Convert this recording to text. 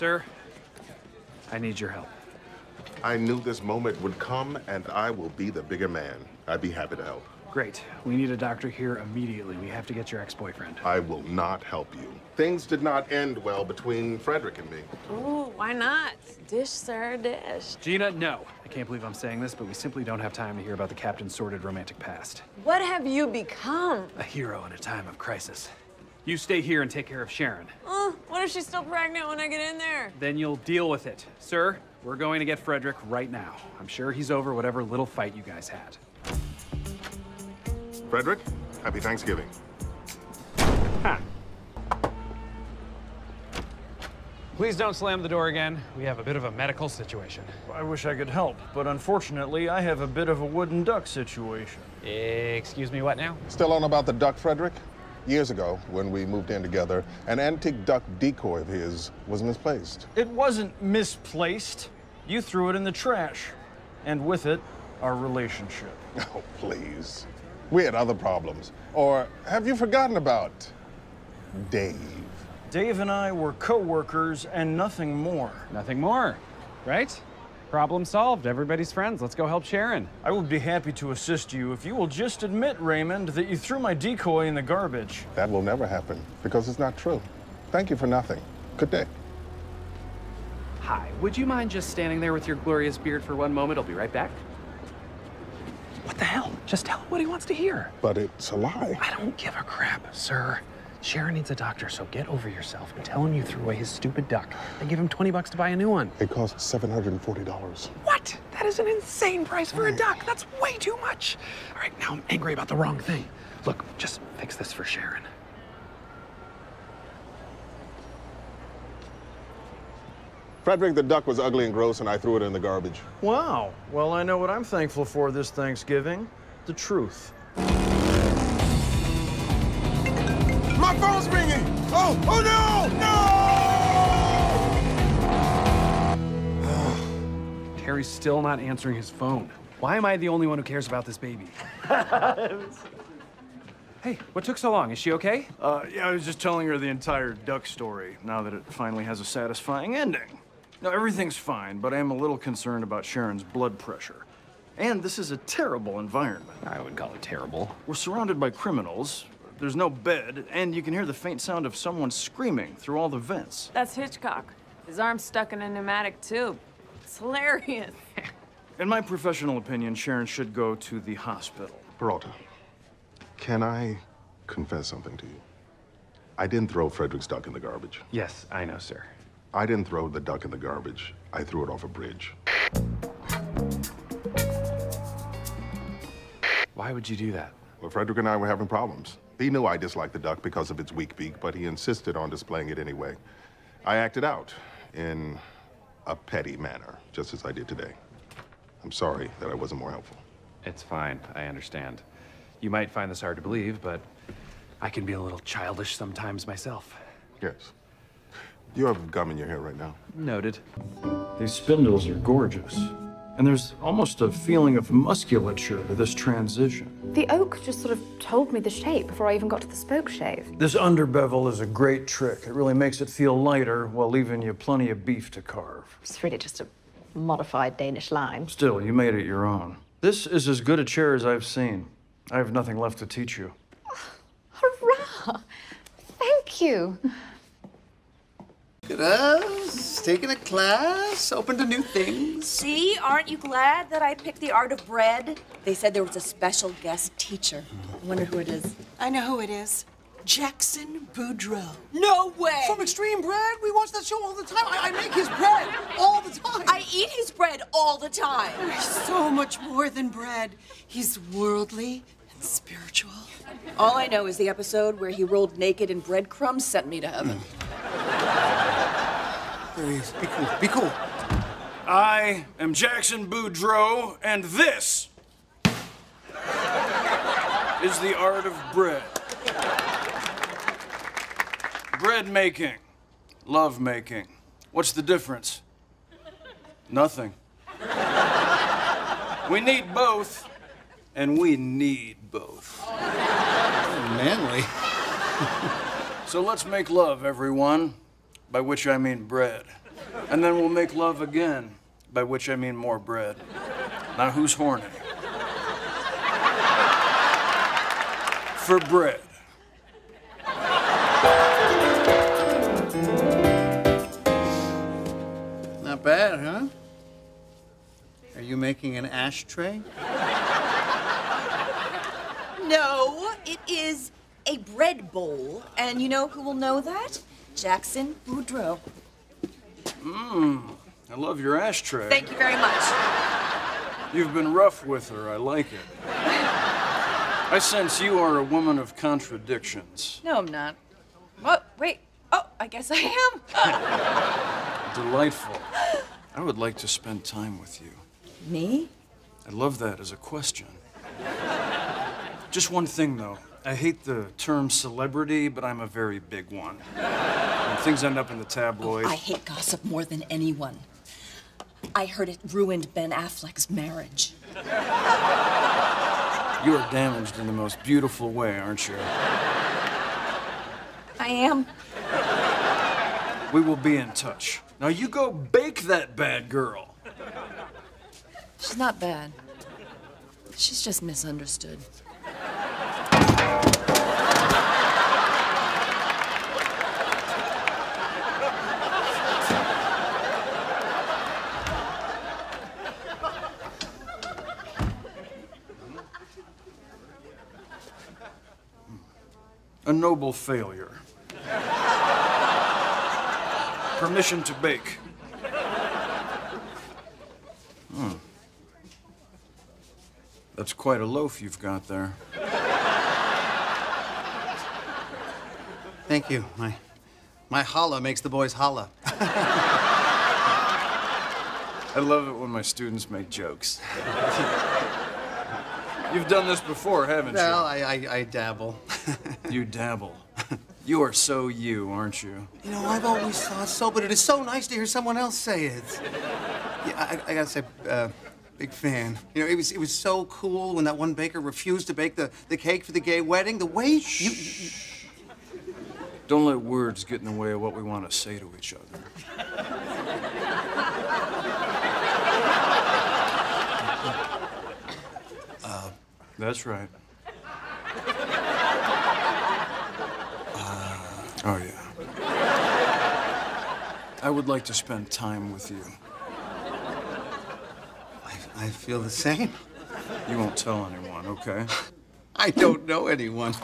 Sir, I need your help. I knew this moment would come, and I will be the bigger man. I'd be happy to help. Great. We need a doctor here immediately. We have to get your ex-boyfriend. I will not help you. Things did not end well between Frederick and me. Ooh, why not? Dish, sir, dish. Gina, no. I can't believe I'm saying this, but we simply don't have time to hear about the captain's sordid romantic past. What have you become? A hero in a time of crisis. You stay here and take care of Sharon. Uh, what if she's still pregnant when I get in there? Then you'll deal with it. Sir, we're going to get Frederick right now. I'm sure he's over whatever little fight you guys had. Frederick, happy Thanksgiving. Ha! Please don't slam the door again. We have a bit of a medical situation. I wish I could help, but unfortunately, I have a bit of a wooden duck situation. Excuse me, what now? Still on about the duck, Frederick? Years ago, when we moved in together, an antique duck decoy of his was misplaced. It wasn't misplaced. You threw it in the trash. And with it, our relationship. Oh, please. We had other problems. Or have you forgotten about Dave? Dave and I were co-workers and nothing more. Nothing more, right? Problem solved. Everybody's friends. Let's go help Sharon. I would be happy to assist you if you will just admit, Raymond, that you threw my decoy in the garbage. That will never happen because it's not true. Thank you for nothing. Good day. Hi. Would you mind just standing there with your glorious beard for one moment? I'll be right back. What the hell? Just tell him what he wants to hear. But it's a lie. I don't give a crap, sir. Sharon needs a doctor, so get over yourself and tell him you threw away his stupid duck. And give him 20 bucks to buy a new one. It costs $740. What? That is an insane price for a duck. That's way too much. All right, now I'm angry about the wrong thing. Look, just fix this for Sharon. Frederick the duck was ugly and gross, and I threw it in the garbage. Wow. Well, I know what I'm thankful for this Thanksgiving. The truth. My phone's ringing! Oh, oh no! No! Terry's still not answering his phone. Why am I the only one who cares about this baby? hey, what took so long? Is she okay? Uh, yeah, I was just telling her the entire duck story, now that it finally has a satisfying ending. No, everything's fine, but I am a little concerned about Sharon's blood pressure. And this is a terrible environment. I wouldn't call it terrible. We're surrounded by criminals. There's no bed, and you can hear the faint sound of someone screaming through all the vents. That's Hitchcock. His arm's stuck in a pneumatic tube. It's hilarious. in my professional opinion, Sharon should go to the hospital. Peralta, can I confess something to you? I didn't throw Frederick's duck in the garbage. Yes, I know, sir. I didn't throw the duck in the garbage. I threw it off a bridge. Why would you do that? Well, Frederick and I were having problems. He knew I disliked the duck because of its weak beak, but he insisted on displaying it anyway. I acted out in a petty manner, just as I did today. I'm sorry that I wasn't more helpful. It's fine. I understand. You might find this hard to believe, but I can be a little childish sometimes myself. Yes. You have gum in your hair right now. Noted. These spindles are gorgeous. And there's almost a feeling of musculature to this transition. The oak just sort of told me the shape before I even got to the spoke shave. This underbevel is a great trick. It really makes it feel lighter while leaving you plenty of beef to carve. It's really just a modified Danish lime. Still, you made it your own. This is as good a chair as I've seen. I have nothing left to teach you. Hurrah! Thank you. Look at us, taking a class, open to new things. See, aren't you glad that I picked the art of bread? They said there was a special guest teacher. I wonder who it is. I know who it is. Jackson Boudreau. No way! From Extreme Bread? We watch that show all the time. I, I make his bread all the time. I eat his bread all the time. He's so much more than bread. He's worldly and spiritual. All I know is the episode where he rolled naked in breadcrumbs sent me to heaven. There he is. Be cool. Be cool. I am Jackson Boudreau, and this is the art of bread. Bread making, love making. What's the difference? Nothing. We need both, and we need both. Manly. so let's make love, everyone. By which I mean bread. And then we'll make love again, by which I mean more bread. Now, who's horny? For bread. Not bad, huh? Are you making an ashtray? No, it is a bread bowl. And you know who will know that? Jackson Boudreau. Mmm, I love your ashtray. Thank you very much. You've been rough with her. I like it. I sense you are a woman of contradictions. No, I'm not. What? Wait. Oh, I guess I am. Delightful. I would like to spend time with you. Me? I love that as a question. Just one thing, though. I hate the term celebrity, but I'm a very big one. When things end up in the tabloids. I hate gossip more than anyone. I heard it ruined Ben Affleck's marriage. You are damaged in the most beautiful way, aren't you? I am. We will be in touch. Now you go bake that bad girl. She's not bad. She's just misunderstood. A noble failure. Permission to bake. Hmm. That's quite a loaf you've got there. Thank you. My, my challah makes the boys holla. I love it when my students make jokes. You've done this before, haven't you? Well, I, I, I dabble. You dabble. You are so you, aren't you? You know, I've always thought so, but it is so nice to hear someone else say it. Yeah, I, I gotta say, uh, big fan. You know, it was it was so cool when that one baker refused to bake the, the cake for the gay wedding. The way you, you, you Don't let words get in the way of what we want to say to each other. Uh, That's right. Oh, yeah. I would like to spend time with you. I, I feel the same. You won't tell anyone, okay? I don't know anyone.